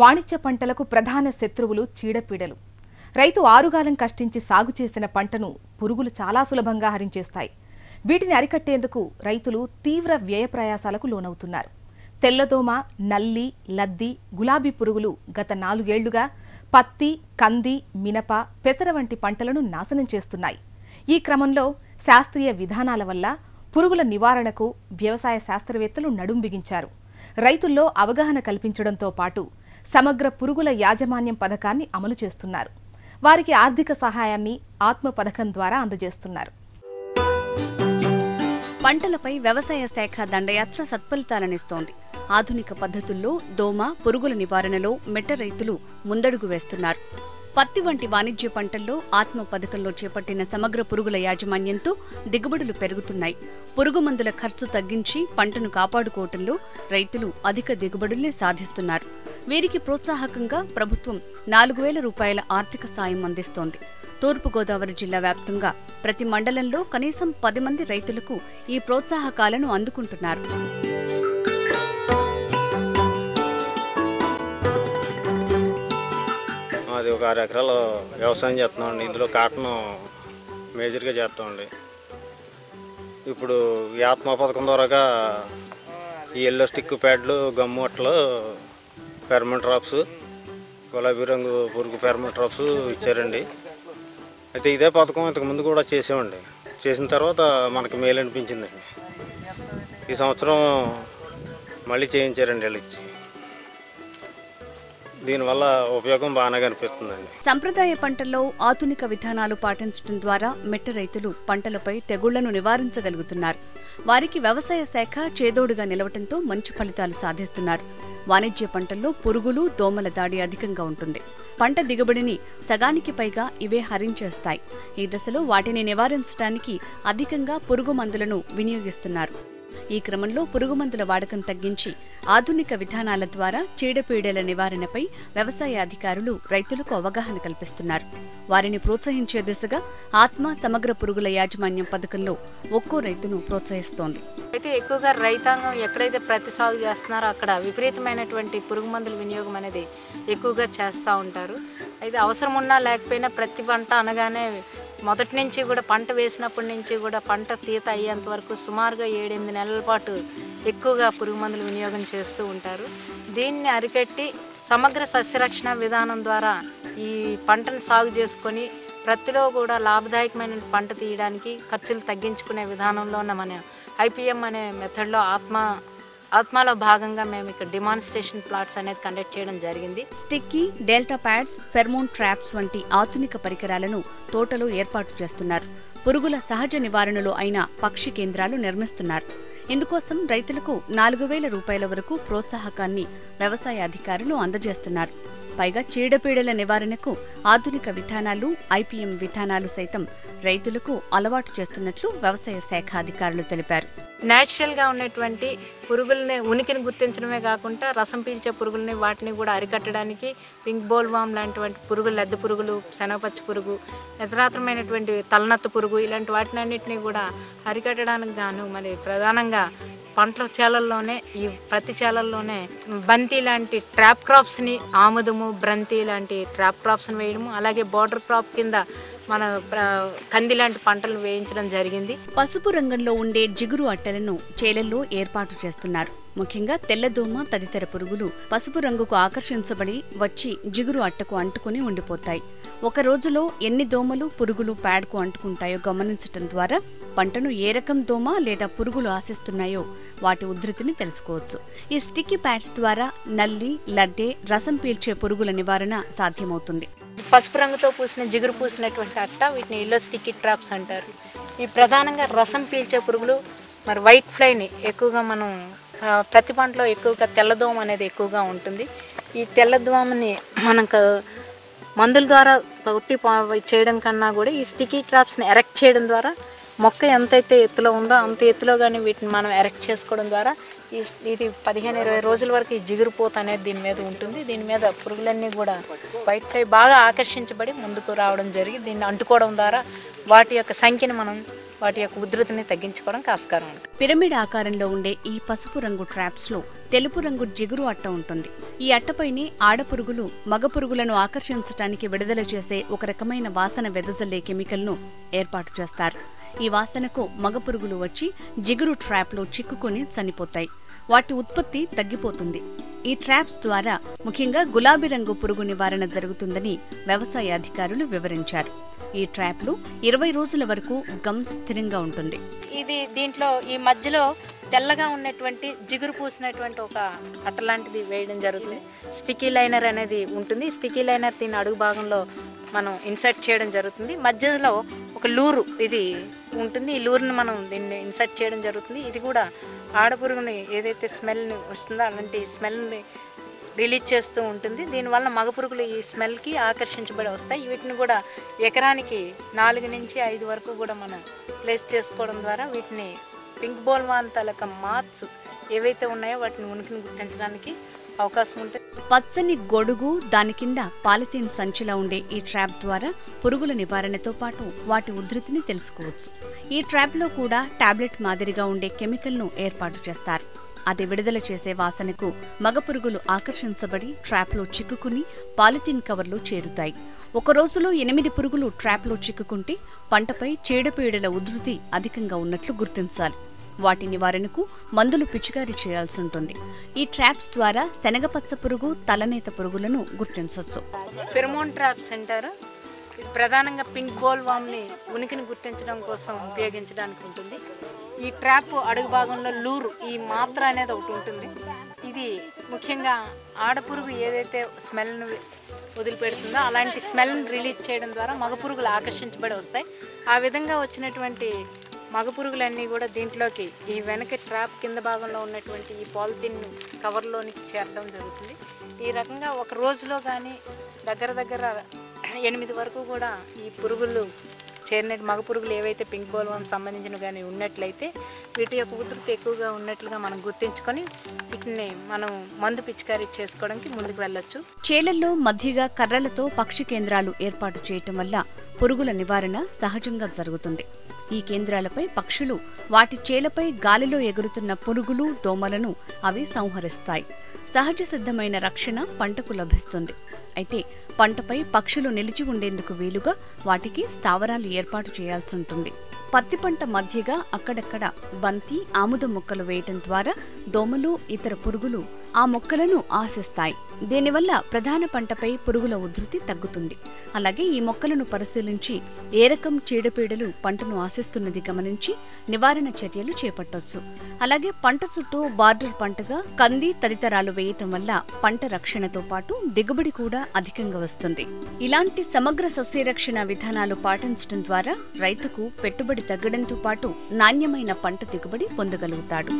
వాణిజ్య పంటలకు ప్రధాన శత్రువులు చీడపీడలు. రైతు ఆరుగాలం కష్టించి సాగు చేసిన పంటను పురుగులు చాలా సులభంగా హరించేస్తాయి. వీటిని అరికట్టేందుకు రైతులు తీవ్ర వ్యయ ప్రయాసాలకు లోనవుతున్నారు. తెల్లదోమ నల్లి లద్ది గులాబీ పురుగులు గత నాలుగేళ్ళుగా పత్తి కంది మినప పెసర వంటి పంటలను నాశనం చేస్తున్నాయి. ఈ క్రమంలో శాస్త్రీయ విధానాల వల్ల పురుగుల నివారణకు వ్యవసాయ శాస్త్రవేత్తలు నడుం బిగించారు. రైతుల్లో అవగాహన కల్పించడంతో పాటు సమగ్ర పురుగుల యాజమాన్యం పథకాన్ని అమలు చేస్తున్నారు. వారికి ఆర్థిక సహాయాన్ని ఆత్మ పథకం ద్వారా అందజేస్తున్నారు. పంటలపై వ్యవసాయ శాఖ దండయాత్ర సత్ఫలితాలనిస్తోంది. ఆధునిక పద్ధతుల్లో దోమ పురుగుల నివారణలో మెట్ట రైతులు ముందడుగు వేస్తున్నారు. పత్తి వంటి వాణిజ్య పంటల్లో ఆత్మ పథకంలో చేపట్టిన సమగ్ర పురుగుల యాజమాన్యంతో దిగుబడులు పెరుగుతున్నాయి. పురుగు మందుల ఖర్చు తగ్గించి పంటను కాపాడుకోవటంలో రైతులు అధిక దిగుబడుల్ని సాధిస్తున్నారు. వీరికి ప్రోత్సాహకంగా ప్రభుత్వం నాలుగు వేల రూపాయల ఆర్థిక సాయం అందిస్తోంది. తూర్పుగోదావరి జిల్లా వ్యాప్తంగా ప్రతి మండలంలో కనీసం పది మంది రైతులకు ఈ ప్రోత్సాహకాలను అందుకుంటున్నారు. మాది ఒక ఆరు ఎకరాలు వ్యవసాయం చేస్తున్నామండి ఇందులో కాటన్ మేజర్గా చేస్తామండి. ఇప్పుడు ఈ ఆత్మ పథకం ద్వారాగా ఈ ఎల్లో స్టిక్ ప్యాడ్లు గమ్ము అట్లు పెర్మన్ డ్రాప్స్ గులాబీ రంగు పురుగు ఫెర్మన్ డ్రాప్స్ ఇచ్చారండి. అయితే ఇదే పథకం ఇంతకుముందు కూడా చేసామండి. చేసిన తర్వాత మనకి మేలు అనిపించిందండి. ఈ సంవత్సరం మళ్ళీ చేయించారండి వీళ్ళు ఇచ్చి. దీనివల్ల ఉపయోగం బాగానే కనిపిస్తుందండి. సంప్రదాయ పంటల్లో ఆధునిక విధానాలు పాటించడం ద్వారా మెట్ట రైతులు పంటలపై తెగుళ్ళను నివారించగలుగుతున్నారు. వారికి వ్యవసాయ శాఖ చేదోడుగా నిలవటంతో మంచి ఫలితాలు సాధిస్తున్నారు. వాణిజ్య పంటల్లో పురుగులు దోమల దాడి అధికంగా ఉంటుంది. పంట దిగుబడిని సగానికి పైగా ఇవే హరించేస్తాయి. ఈ దశలో వాటిని నివారించడానికి అధికంగా పురుగు మందులను వినియోగిస్తున్నారు. ఈ క్రమంలో పురుగుమందుల వాడకం తగ్గించి ఆధునిక విధానాల ద్వారా చీడపీడల నివారణపై వ్యవసాయ అధికారులు రైతులకు అవగాహన కల్పిస్తున్నారు. వారిని ప్రోత్సహించే దిశగా ఆత్మ సమగ్ర పురుగుల యాజమాన్యం పథకంలో ఒక్కో రైతును ప్రోత్సహిస్తోంది. అయితే ఎక్కువగా రైతాంగం ఎక్కడైతే ప్రతి సాగు చేస్తున్నారో అక్కడ విపరీతమైనటువంటి పురుగు మందుల వినియోగం అనేది ఎక్కువగా చేస్తూ ఉంటారు. అయితే అవసరం ఉన్నా లేకపోయినా ప్రతి పంట అనగానే మొదటి నుంచి కూడా పంట వేసినప్పటి నుంచి కూడా పంట తీత అయ్యేంత వరకు సుమారుగా ఏడెనిమిది నెలల పాటు ఎక్కువగా పురుగు మందులు వినియోగం చేస్తూ ఉంటారు. దీన్ని అరికట్టి సమగ్ర సస్యరక్షణ విధానం ద్వారా ఈ పంటను సాగు చేసుకొని ప్రతిలో కూడా లాభదాయకమైన పంట తీయడానికి ఖర్చులు తగ్గించుకునే విధానంలో ఉన్న మన ఐపీఎం అనే మెథడ్లో ఆత్మ ఆత్మలో భాగంగా మేము ఇక్కడ డిమాన్స్ట్రేషన్ ప్లాట్స్ అనేది కండక్ట్ చేయడం జరిగింది. Sticky delta pads pheromone traps వంటి ఆధునిక పరికరాలను తోటలో ఏర్పాటు చేస్తున్నారు. పురుగుల సహజ నివారణలో అయిన పక్షి కేంద్రాలు నిర్మిస్తున్నారు. ఇందుకోసం రైతులకు నాలుగు వేల రూపాయల వరకు ప్రోత్సాహకాన్ని వ్యవసాయ అధికారులు అందజేస్తున్నారు. పైగా చీడపీడల నివారణకు ఆధునిక విధానాలు ఐపీఎం విధానాలు సైతం రైతులకు అలవాటు చేస్తున్నట్లు వ్యవసాయ శాఖ అధికారులు తెలిపారు. న్యాచురల్గా ఉన్నటువంటి పురుగుల్ని ఉనికిని గుర్తించడమే కాకుండా రసం పీల్చే పురుగుల్ని వాటిని కూడా అరికట్టడానికి పింక్ బోల్ వామ్ లాంటివంటి పురుగులు లద్దె పురుగులు శనగపచ్చి పురుగు ఇతరాతరమైనటువంటి తలనత్త పురుగు ఇలాంటి వాటినన్నింటినీ కూడా అరికట్టడానికి గాను మరి ప్రధానంగా పంటల చేలల్లోనే ఈ ప్రతి చేలల్లోనే బంతి లాంటి ట్రాప్ క్రాప్స్ని ఆముదము బ్రంతి లాంటి ట్రాప్ క్రాప్స్ని వేయడము అలాగే బోర్డర్ క్రాప్ కింద మన కంది లాంటి పంటలు వేయించడం జరిగింది. పసుపు రంగంలో ఉండే జిగురు అట్టలను చేలల్లో ఏర్పాటు చేస్తున్నారు. ముఖ్యంగా తెల్లదోమ తదితర పురుగులు పసుపు రంగుకు ఆకర్షించబడి వచ్చి జిగురు అట్టకు అంటుకుని ఉండిపోతాయి. ఒక రోజులో ఎన్ని దోమలు పురుగులు ప్యాడ్కు అంటుకుంటాయో గమనించటం ద్వారా పంటను ఏ రకం దోమ లేదా పురుగులు ఆశిస్తున్నాయో వాటి ఉధృతిని తెలుసుకోవచ్చు. ఈ స్టిక్కీ ప్యాడ్స్ ద్వారా నల్లి లద్దె రసం పీల్చే పురుగుల నివారణ సాధ్యమవుతుంది. పసుపు రంగుతో పూసిన జిగురు పూసినటువంటి అట్ట వీటిని ఎల్లో స్టిక్కీ ట్రాప్స్ అంటారు. ఈ ప్రధానంగా రసం పీల్చే పురుగులు మరి వైట్ ఫ్లైని ఎక్కువగా మనం ప్రతి పంటలో ఎక్కువగా తెల్లదోమ అనేది ఎక్కువగా ఉంటుంది. ఈ తెల్లదోమని మనకు మందుల ద్వారా కొట్టి చేయడం కన్నా కూడా ఈ స్టిక్కీ ట్రాప్స్ని ఎరెక్ట్ చేయడం ద్వారా మొక్క ఎంతైతే ఎత్తులో ఉందో అంత ఎత్తులో కానీ వీటిని మనం ఎరెక్ట్ చేసుకోవడం ద్వారా ఈ ఇది పదిహేను ఇరవై రోజుల వరకు ఈ జిగురు అనేది దీని మీద ఉంటుంది. దీని మీద పురుగులన్నీ కూడా వైట్ ఫ్లై బాగా ఆకర్షించబడి ముందుకు రావడం జరిగి దీన్ని అంటుకోవడం ద్వారా వాటి యొక్క సంఖ్యను మనం వాటి యొక్క ఉధృతిని తగ్గించుకోవడానికి ఆస్కారం పిరమిడ్ ఆకారంలో ఉండే ఈ పసుపు రంగు ట్రాప్స్లో తెలుపు రంగు జిగురు అట్ట ఉంటుంది. ఈ అట్టపైనే ఆడపురుగులు మగ పురుగులను ఆకర్షించటానికి విడుదల చేసే ఒక రకమైన వాసన వెదజల్లే కెమికల్ను ఏర్పాటు చేస్తారు. ఈ వాసనకు మగ పురుగులు వచ్చి జిగురు ట్రాప్లో చిక్కుకొని చనిపోతాయి. వాటి ఉత్పత్తి తగ్గిపోతుంది. ఈ ట్రాప్స్ ద్వారా ముఖ్యంగా గులాబీ రంగు పురుగు నివారణ జరుగుతుందని వ్యవసాయ అధికారులు వివరించారు. ఈ ట్రాప్లు ఇరవై రోజుల వరకు గమ్ స్థిరంగా ఉంటుంది. ఇది దీంట్లో ఈ మధ్యలో తెల్లగా ఉన్నటువంటి జిగురు పూసినటువంటి ఒక అట్ట లాంటిది వేయడం జరుగుతుంది. స్టికీ లైనర్ అనేది ఉంటుంది. స్టికీ లైనర్ దీని అడుగు భాగంలో మనం ఇన్సర్ట్ చేయడం జరుగుతుంది. మధ్యలో ఒక లూరు ఇది ఉంటుంది. ఈ లూర్ని మనం దీన్ని ఇన్సర్ట్ చేయడం జరుగుతుంది. ఇది కూడా ఆడపురుగుని ఏదైతే స్మెల్ని వస్తుందో అలాంటి స్మెల్ని రిలీజ్ చేస్తూ ఉంటుంది. దీనివల్ల మగ పురుగులు ఈ స్మెల్కి ఆకర్షించబడి వస్తాయి. వీటిని కూడా ఎకరానికి నాలుగు నుంచి ఐదు వరకు కూడా మనం ప్లేస్ చేసుకోవడం ద్వారా వీటిని పింక్ బోల్వాన్ తాలూకా మాత్స్ ఏవైతే ఉన్నాయో వాటిని ఉనికిని గుర్తించడానికి అవకాశం ఉంటుంది. పచ్చని గొడుగు దాని కింద పాలిథీన్ సంచిలా ఉండే ఈ ట్రాప్ ద్వారా పురుగుల నివారణతో పాటు వాటి ఉధృతిని తెలుసుకోవచ్చు. ఈ ట్రాప్లో కూడా టాబ్లెట్ మాదిరిగా ఉండే కెమికల్ను ఏర్పాటు చేస్తారు. అది విడుదల చేసే వాసనకు మగ పురుగులు ఆకర్షించబడి ట్రాప్లో చిక్కుకుని పాలిథీన్ కవర్లో చేరుతాయి. ఒక రోజులో ఎనిమిది పురుగులు ట్రాప్లో చిక్కుకుంటే పంటపై చీడపీడల ఉధృతి అధికంగా ఉన్నట్లు గుర్తించాలి. వాటి నివారణకు మందులు పిచికారీ చేయాల్సి ఉంటుంది. ఈ ట్రాప్స్ ద్వారా శనగపచ్చ పురుగు తలనేత పురుగులను గుర్తించవచ్చు ఫెరమోన్ ట్రాప్స్ అంటారు ఇది ప్రధానంగా పింక్ బోల్ వామ్ని ఉనికిని గుర్తించడం కోసం ఉపయోగించడానికి ఉంటుంది. ఈ ట్రాప్ అడుగు భాగంలో లూరు ఈ మాత్ర అనేది ఒకటి ఉంటుంది. ఇది ముఖ్యంగా ఆడపురుగు ఏదైతే స్మెల్ను వదిలిపెడుతుందో అలాంటి స్మెల్ని రిలీజ్ చేయడం ద్వారా మగ పురుగులు ఆకర్షించబడి వస్తాయి. ఆ విధంగా వచ్చినటువంటి మగ పురుగులన్నీ కూడా దీంట్లోకి ఈ వెనక ట్రాప్ కింద భాగంలో ఉన్నటువంటి ఈ పాలిథిన్ కవర్లోనికి చేరడం జరుగుతుంది. ఈ రకంగా ఒక రోజులో కానీ దగ్గర దగ్గర ఎనిమిది వరకు కూడా ఈ పురుగులు చేరిన మగ పురుగులు ఏవైతే పింక్ బోల్వం సంబంధించినవి కానీ ఉన్నట్లయితే వీటి యొక్క ఉధృతి ఎక్కువగా ఉన్నట్లుగా మనం గుర్తించుకొని వీటిని మనం మందు పిచికారీ చేసుకోవడానికి ముందుకు వెళ్ళొచ్చు. చేలల్లో మధ్యగా కర్రలతో పక్షి కేంద్రాలు ఏర్పాటు చేయటం వల్ల పురుగుల నివారణ సహజంగా జరుగుతుంది. ఈ కేంద్రాలపై పక్షులు వాటి చేలపై గాలిలో ఎగురుతున్న పురుగులు దోమలను అవి సంహరిస్తాయి. సహజ సిద్ధమైన రక్షణ పంటకు లభిస్తుంది. అయితే పంటపై పక్షులు నిలిచి ఉండేందుకు వీలుగా వాటికి స్థావరాలు ఏర్పాటు చేయాల్సి ఉంటుంది. పత్తి పంట మధ్యగా అక్కడక్కడ బంతి ఆముదం మొక్కలు వేయటం ద్వారా దోమలు ఇతర పురుగులు ఆ మొక్కలను ఆశిస్తాయి. దీనివల్ల ప్రధాన పంటపై పురుగుల ఉధృతి తగ్గుతుంది. అలాగే ఈ మొక్కలను పరిశీలించి ఏ రకం చీడపీడలు పంటను ఆశిస్తున్నది గమనించి నివారణ చర్యలు చేపట్టొచ్చు. అలాగే పంట చుట్టూ బార్డర్ పంటగా కంది తదితరాలు వేయటం వల్ల పంట రక్షణతో పాటు దిగుబడి కూడా అధికంగా వస్తుంది. ఇలాంటి సమగ్ర సస్యరక్షణ విధానాలు పాటించడం ద్వారా రైతుకు పెట్టుబడి తగ్గడంతో పాటు నాణ్యమైన పంట దిగుబడి పొందగలుగుతాడు.